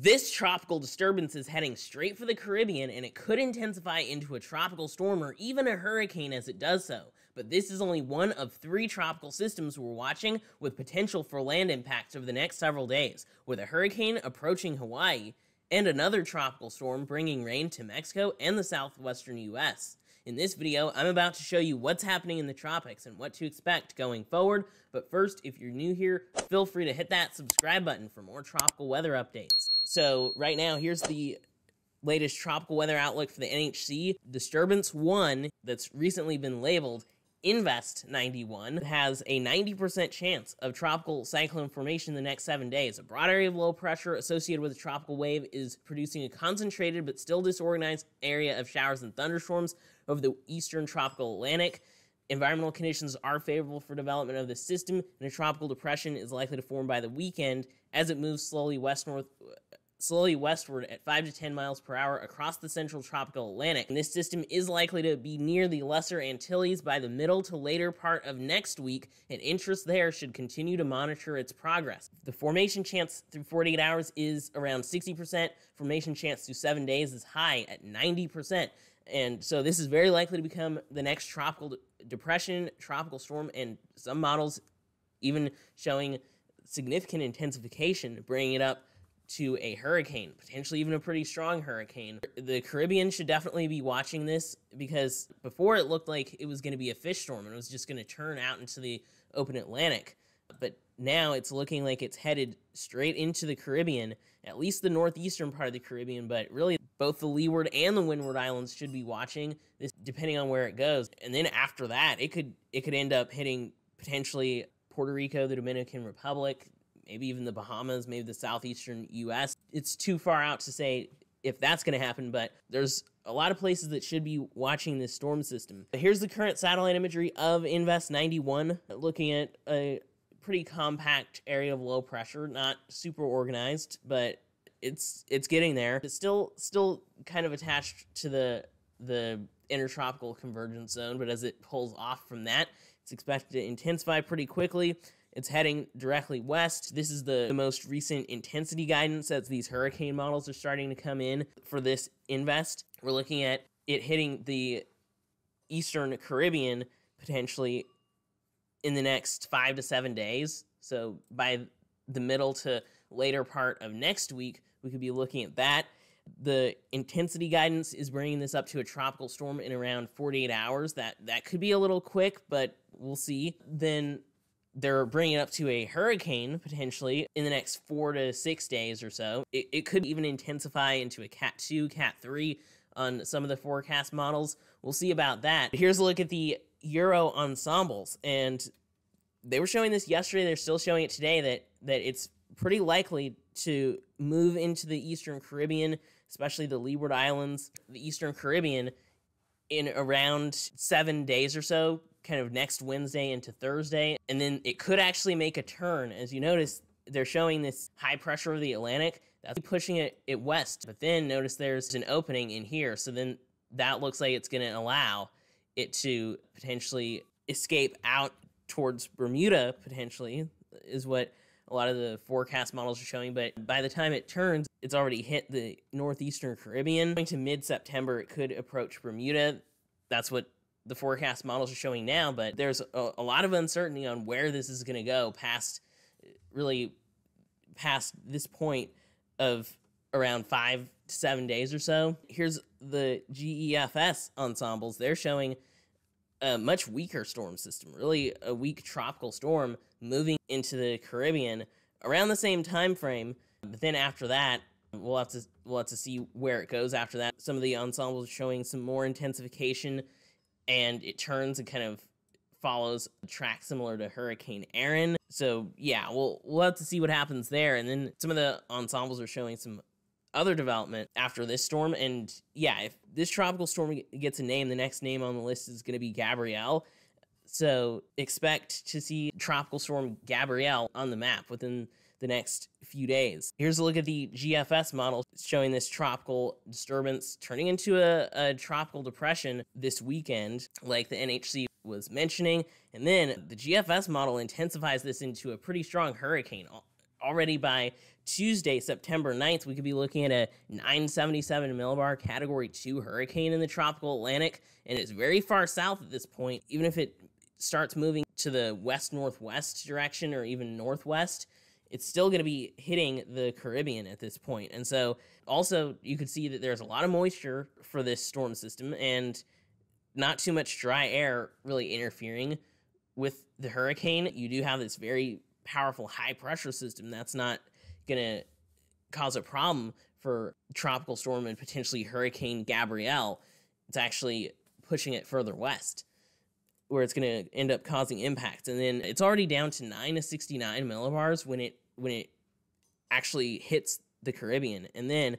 This tropical disturbance is heading straight for the Caribbean and it could intensify into a tropical storm or even a hurricane as it does so. But this is only one of three tropical systems we're watching with potential for land impacts over the next several days, with a hurricane approaching Hawaii and another tropical storm bringing rain to Mexico and the southwestern US. In this video, I'm about to show you what's happening in the tropics and what to expect going forward. But first, if you're new here, feel free to hit that subscribe button for more tropical weather updates. So right now, here's the latest tropical weather outlook for the NHC. Disturbance 1 that's recently been labeled Invest 91 has a 90% chance of tropical cyclone formation in the next seven days. A broad area of low pressure associated with a tropical wave is producing a concentrated but still disorganized area of showers and thunderstorms over the eastern tropical Atlantic. Environmental conditions are favorable for development of the system, and a tropical depression is likely to form by the weekend as it moves slowly west north slowly westward at 5 to 10 miles per hour across the central tropical Atlantic. And this system is likely to be near the Lesser Antilles by the middle to later part of next week, and interest there should continue to monitor its progress. The formation chance through 48 hours is around 60%, formation chance through 7 days is high at 90%. And so this is very likely to become the next tropical de depression, tropical storm, and some models even showing significant intensification, bringing it up to a hurricane, potentially even a pretty strong hurricane. The Caribbean should definitely be watching this because before it looked like it was going to be a fish storm and it was just going to turn out into the open Atlantic. But now it's looking like it's headed straight into the Caribbean, at least the northeastern part of the Caribbean, but really both the Leeward and the Windward Islands should be watching this depending on where it goes. And then after that, it could it could end up hitting potentially Puerto Rico, the Dominican Republic, maybe even the Bahamas, maybe the southeastern US. It's too far out to say if that's going to happen, but there's a lot of places that should be watching this storm system. Here's the current satellite imagery of Invest 91, looking at a pretty compact area of low pressure, not super organized, but it's it's getting there. It's still still kind of attached to the the intertropical convergence zone, but as it pulls off from that, it's expected to intensify pretty quickly. It's heading directly west. This is the, the, most recent intensity guidance as these hurricane models are starting to come in for this invest. We're looking at it hitting the eastern Caribbean potentially in the next five to seven days. So by the middle to later part of next week, we could be looking at that. The intensity guidance is bringing this up to a tropical storm in around 48 hours. That that could be a little quick, but we'll see. Then they're bringing up to a hurricane potentially in the next four to six days or so. It, it could even intensify into a Cat 2, Cat 3 on some of the forecast models. We'll see about that. Here's a look at the Euro ensembles, and they were showing this yesterday. They're still showing it today that that it's pretty likely to move into the Eastern Caribbean, especially the Leeward Islands, the Eastern Caribbean, in around seven days or so kind of next Wednesday into Thursday. And then it could actually make a turn. As you notice, they're showing this high pressure of the Atlantic. That's pushing it, it west. But then notice there's an opening in here. So then that looks like it's going to allow it to potentially escape out towards Bermuda, potentially, is what a lot of the forecast models are showing. But by the time it turns, it's already hit the northeastern Caribbean. Going to mid September, it could approach Bermuda. That's what the forecast models are showing now, but there's a, a lot of uncertainty on where this is going to go past really past this point of around five to seven days or so. Here's the GEFS ensembles. They're showing a much weaker storm system, really a weak tropical storm moving into the Caribbean around the same time frame. But then after that, we'll have to we'll have to see where it goes after that. Some of the ensembles showing some more intensification and it turns and kind of follows a track similar to Hurricane Erin. So yeah, we'll we'll have to see what happens there. And then some of the ensembles are showing some other development after this storm. And yeah, if this tropical storm gets a name, the next name on the list is going to be Gabrielle. So expect to see tropical storm Gabrielle on the map within the next few days. Here's a look at the GFS model showing this tropical disturbance turning into a, a tropical depression this weekend, like the NHC was mentioning. And then the GFS model intensifies this into a pretty strong hurricane already by Tuesday, September 9th, we could be looking at a 977 millibar category 2 hurricane in the tropical Atlantic, and it's very far south at this point. Even if it starts moving to the west northwest direction or even northwest, it's still going to be hitting the Caribbean at this point. And so, also, you could see that there's a lot of moisture for this storm system and not too much dry air really interfering with the hurricane. You do have this very powerful high pressure system that's not going to cause a problem for tropical storm and potentially Hurricane Gabrielle. It's actually pushing it further west where it's going to end up causing impacts. And then it's already down to 9 to 69 millibars when it when it actually hits the Caribbean. And then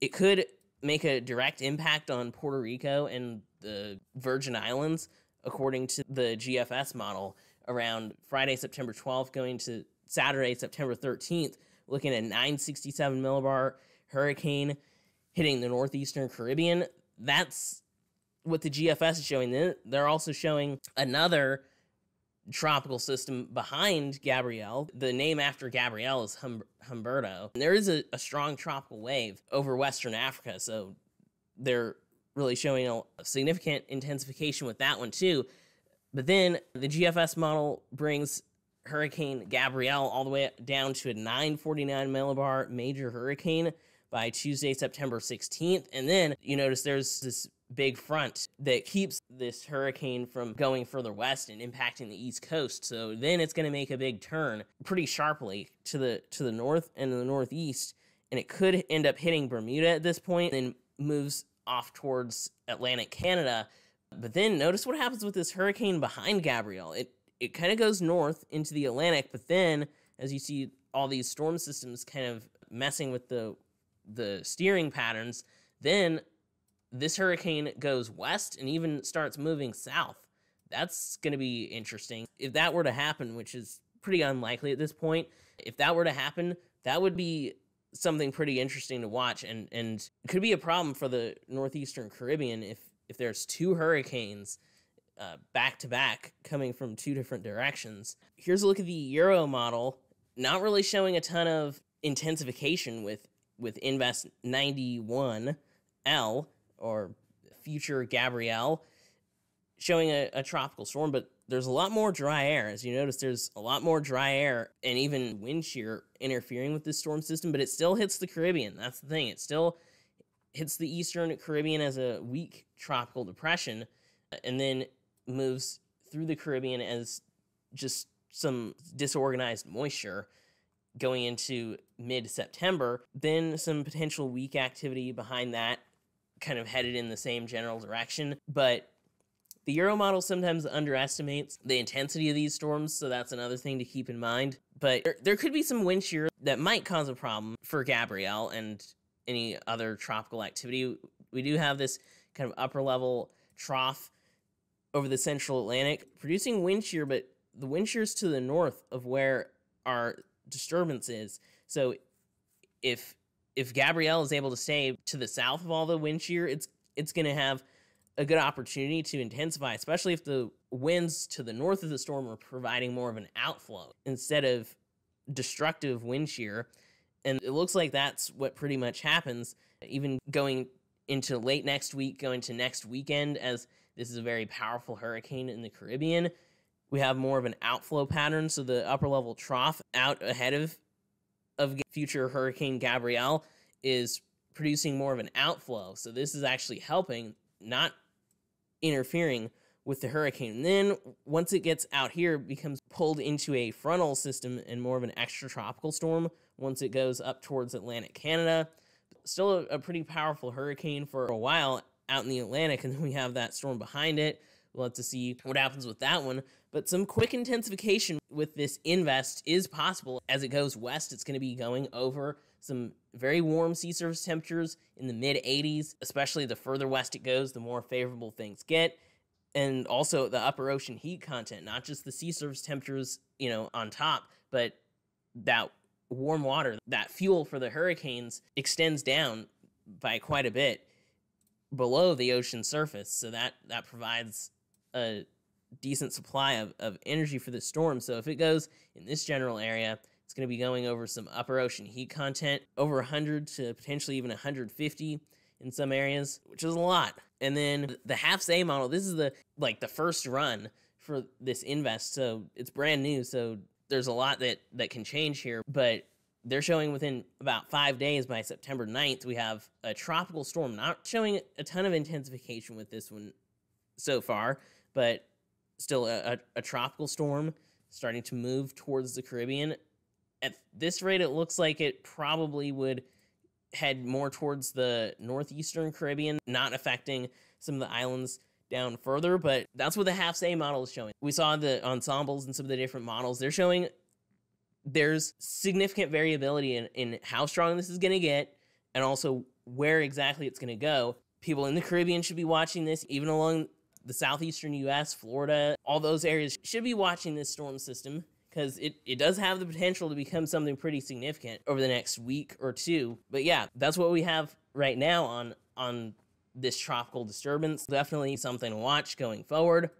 it could make a direct impact on Puerto Rico and the Virgin Islands according to the GFS model around Friday, September 12th going to Saturday, September 13th, looking at 967 millibar hurricane hitting the northeastern Caribbean. That's what the GFS is showing. They're also showing another tropical system behind Gabrielle. The name after Gabrielle is hum- Humberto. And there is a, a, strong tropical wave over Western Africa, so they're really showing a, a significant intensification with that one too. But then the GFS model brings Hurricane Gabrielle all the way down to a 949 millibar major hurricane by Tuesday, September 16th. And then you notice there's this big front that keeps this hurricane from going further west and impacting the east coast. So then it's going to make a big turn pretty sharply to the to the north and the northeast and it could end up hitting Bermuda at this point then moves off towards Atlantic Canada. But then notice what happens with this hurricane behind Gabrielle. It it kind of goes north into the Atlantic, but then as you see all these storm systems kind of messing with the the steering patterns, then this hurricane goes west and even starts moving south. That's going to be interesting. If that were to happen, which is pretty unlikely at this point, if that were to happen, that would be something pretty interesting to watch and and could be a problem for the northeastern Caribbean if if there's two hurricanes uh, back to back coming from two different directions. Here's a look at the Euro model, not really showing a ton of intensification with with Invest 91L or future Gabrielle showing a, a tropical storm, but there's a lot more dry air. As you notice, there's a lot more dry air and even wind shear interfering with this storm system, but it still hits the Caribbean. That's the thing. It still hits the eastern Caribbean as a weak tropical depression uh, and then moves through the Caribbean as just some disorganized moisture going into mid September. Then some potential weak activity behind that kind of headed in the same general direction. But the Euro model sometimes underestimates the intensity of these storms, so that's another thing to keep in mind. But there, there could be some wind shear that might cause a problem for Gabrielle and any other tropical activity. We do have this kind of upper level trough over the central Atlantic producing wind shear, but the wind shear is to the north of where our disturbance is. So if if Gabrielle is able to stay to the south of all the wind shear, it's it's going to have a good opportunity to intensify, especially if the winds to the north of the storm are providing more of an outflow instead of destructive wind shear. And it looks like that's what pretty much happens, even going into late next week, going to next weekend, as this is a very powerful hurricane in the Caribbean. We have more of an outflow pattern, so the upper level trough out ahead of of future Hurricane Gabrielle is producing more of an outflow. So this is actually helping, not interfering with the hurricane. And then once it gets out here, becomes pulled into a frontal system and more of an extratropical storm once it goes up towards Atlantic Canada. Still a, a pretty powerful hurricane for a while out in the Atlantic, and then we have that storm behind it. We'll have to see what happens with that one. But some quick intensification with this invest is possible. As it goes west, it's going to be going over some very warm sea surface temperatures in the mid 80s, especially the further west it goes, the more favorable things get. And also the upper ocean heat content, not just the sea surface temperatures, you know, on top, but that warm water, that fuel for the hurricanes extends down by quite a bit below the ocean surface. So that that provides a decent supply of, of energy for the storm. So if it goes in this general area, it's going to be going over some upper ocean heat content, over 100 to potentially even 150 in some areas, which is a lot. And then the HAFS A model, this is the like the first run for this invest, so it's brand new. So there's a lot that that can change here, but they're showing within about five days by September 9th, we have a tropical storm. Not showing a ton of intensification with this one so far, but still a, a, a tropical storm starting to move towards the Caribbean. At this rate, it looks like it probably would head more towards the northeastern Caribbean, not affecting some of the islands down further, but that's what the HAFS A model is showing. We saw the ensembles and some of the different models. They're showing there's significant variability in, in how strong this is going to get and also where exactly it's going to go. People in the Caribbean should be watching this, even along the southeastern US, Florida, all those areas should be watching this storm system because it, it does have the potential to become something pretty significant over the next week or two. But yeah, that's what we have right now on on this tropical disturbance. Definitely something to watch going forward.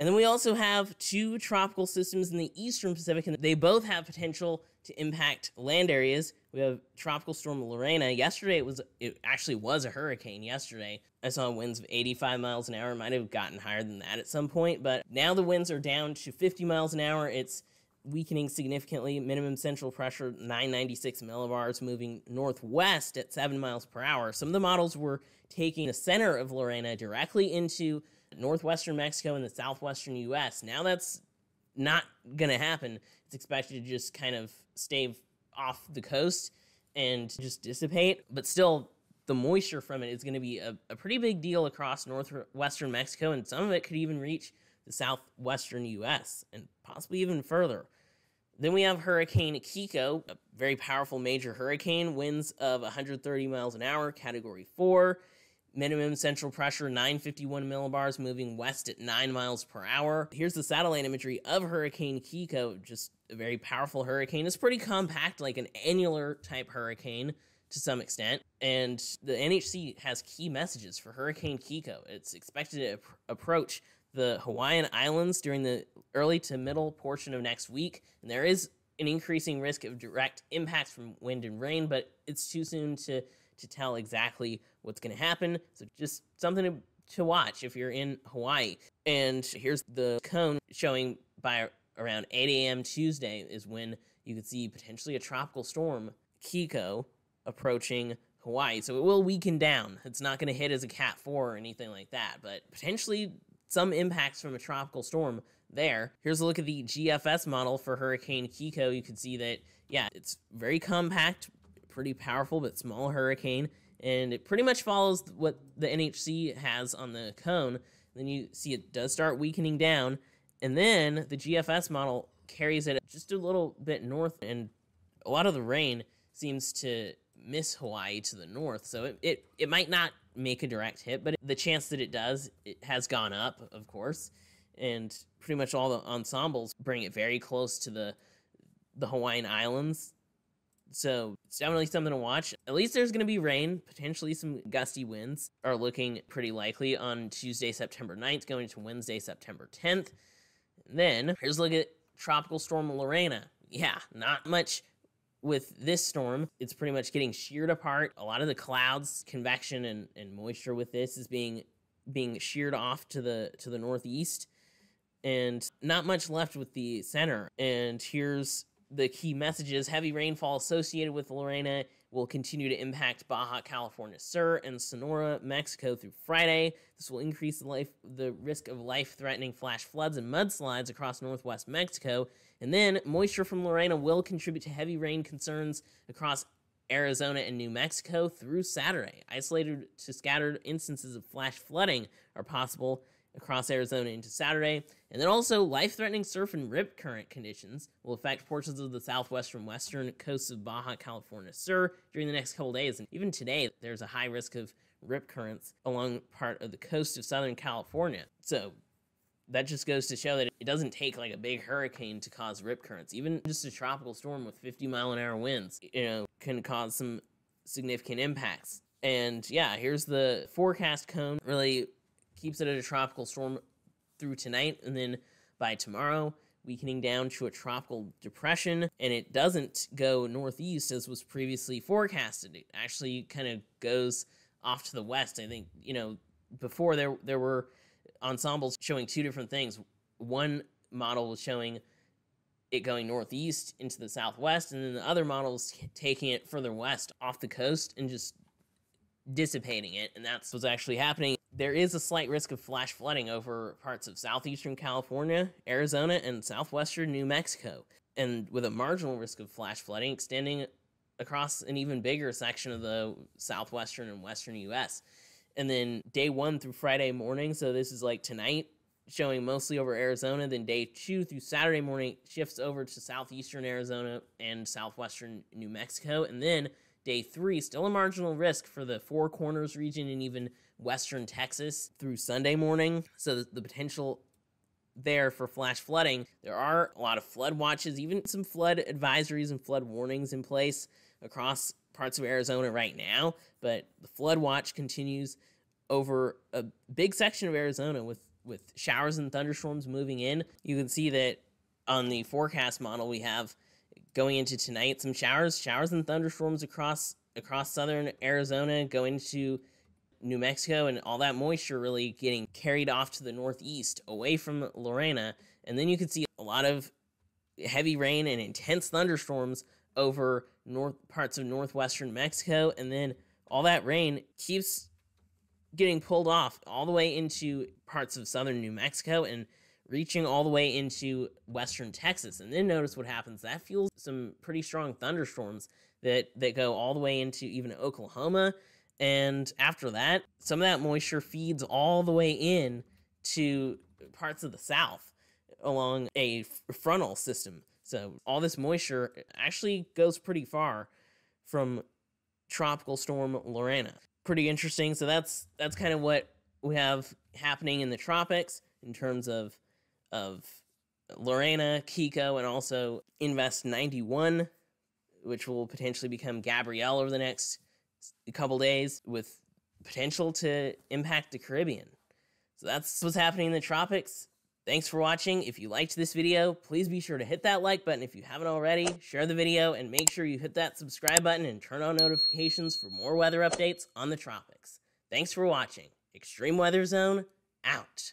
And then we also have two tropical systems in the eastern Pacific, and they both have potential to impact land areas. We have Tropical Storm Lorena. Yesterday, it was it actually was a hurricane. Yesterday, I saw winds of 85 miles an hour. Might have gotten higher than that at some point, but now the winds are down to 50 miles an hour. It's weakening significantly. Minimum central pressure 996 millibars, moving northwest at 7 miles per hour. Some of the models were taking the center of Lorena directly into northwestern Mexico and the southwestern US. Now that's not going to happen. It's expected to just kind of stay off the coast and just dissipate. But still, the moisture from it is going to be a, a pretty big deal across northwestern Mexico, and some of it could even reach the southwestern US and possibly even further. Then we have Hurricane Kiko, a very powerful major hurricane, winds of 130 miles an hour, category 4. Minimum central pressure 951 millibars, moving west at 9 miles per hour. Here's the satellite imagery of Hurricane Kiko, just a very powerful hurricane. It's pretty compact, like an annular type hurricane to some extent. And the NHC has key messages for Hurricane Kiko. It's expected to ap- approach the Hawaiian Islands during the early to middle portion of next week. And there is an increasing risk of direct impacts from wind and rain, but it's too soon to to tell exactly what's going to happen. So just something to, to watch if you're in Hawaii. And here's the cone showing by around 8 a.m. Tuesday is when you could see potentially a tropical storm, Kiko, approaching Hawaii. So it will weaken down. It's not going to hit as a Cat 4 or anything like that, but potentially some impacts from a tropical storm there. Here's a look at the GFS model for Hurricane Kiko. You can see that, yeah, it's very compact, pretty powerful but small hurricane, and it pretty much follows what the NHC has on the cone. Then you see it does start weakening down, and then the GFS model carries it just a little bit north, and a lot of the rain seems to miss Hawaii to the north, so it, it, it might not make a direct hit, but the chance that it does it has gone up, of course, and pretty much all the ensembles bring it very close to the the Hawaiian Islands so it's definitely something to watch. At least there's going to be rain, potentially some gusty winds are looking pretty likely on Tuesday, September 9th, going to Wednesday, September 10th. And then here's a look at Tropical Storm Lorena. Yeah, not much with this storm. It's pretty much getting sheared apart. A lot of the clouds, convection, and, and moisture with this is being being sheared off to the to the northeast and not much left with the center. And here's the key messages heavy rainfall associated with Lorena will continue to impact Baja California Sur and Sonora, Mexico through Friday. This will increase the, life, the risk of life threatening flash floods and mudslides across northwest Mexico. And then moisture from Lorena will contribute to heavy rain concerns across Arizona and New Mexico through Saturday. Isolated to scattered instances of flash flooding are possible across Arizona into Saturday. And then also, life threatening surf and rip current conditions will affect portions of the southwestern western coast of Baja California Sur during the next couple days. And even today, there's a high risk of rip currents along part of the coast of Southern California. So that just goes to show that it doesn't take like a big hurricane to cause rip currents. Even just a tropical storm with 50 mile an hour winds, you know, can cause some significant impacts. And yeah, here's the forecast cone. Really keeps it at a tropical storm through tonight, and then by tomorrow weakening down to a tropical depression, and it doesn't go northeast as was previously forecasted. It actually kind of goes off to the west. I think, you know, before there there were ensembles showing two different things. One model was showing it going northeast into the southwest, and then the other model taking it further west off the coast and just dissipating it. And that's what's actually happening. There is a slight risk of flash flooding over parts of southeastern California, Arizona, and southwestern New Mexico, and with a marginal risk of flash flooding extending across an even bigger section of the southwestern and western US. And then day one through Friday morning, so this is like tonight, showing mostly over Arizona. Then day two through Saturday morning shifts over to southeastern Arizona and southwestern New Mexico. And then day three, still a marginal risk for the Four Corners region and even western Texas through Sunday morning. So the, the potential there for flash flooding. There are a lot of flood watches, even some flood advisories and flood warnings in place across parts of Arizona right now. But the flood watch continues over a big section of Arizona with with showers and thunderstorms moving in. You can see that on the forecast model we have going into tonight some showers, showers and thunderstorms across across southern Arizona, going to New Mexico, and all that moisture really getting carried off to the northeast, away from Lorena, and then you can see a lot of heavy rain and intense thunderstorms over north parts of northwestern Mexico, and then all that rain keeps getting pulled off all the way into parts of southern New Mexico and reaching all the way into western Texas. And then notice what happens. That fuels some pretty strong thunderstorms that, that go all the way into even Oklahoma. And after that, some of that moisture feeds all the way in to parts of the south along a frontal system. So all this moisture actually goes pretty far from tropical storm Lorena pretty interesting. So that's that's kind of what we have happening in the tropics in terms of of Lorena, Kiko, and also Invest 91, which will potentially become Gabrielle over the next couple days with potential to impact the Caribbean. So that's what's happening in the tropics. Thanks for watching. If you liked this video, please be sure to hit that like button if you haven't already, share the video, and make sure you hit that subscribe button and turn on notifications for more weather updates on the tropics. Thanks for watching. Extreme Weather Zone, out.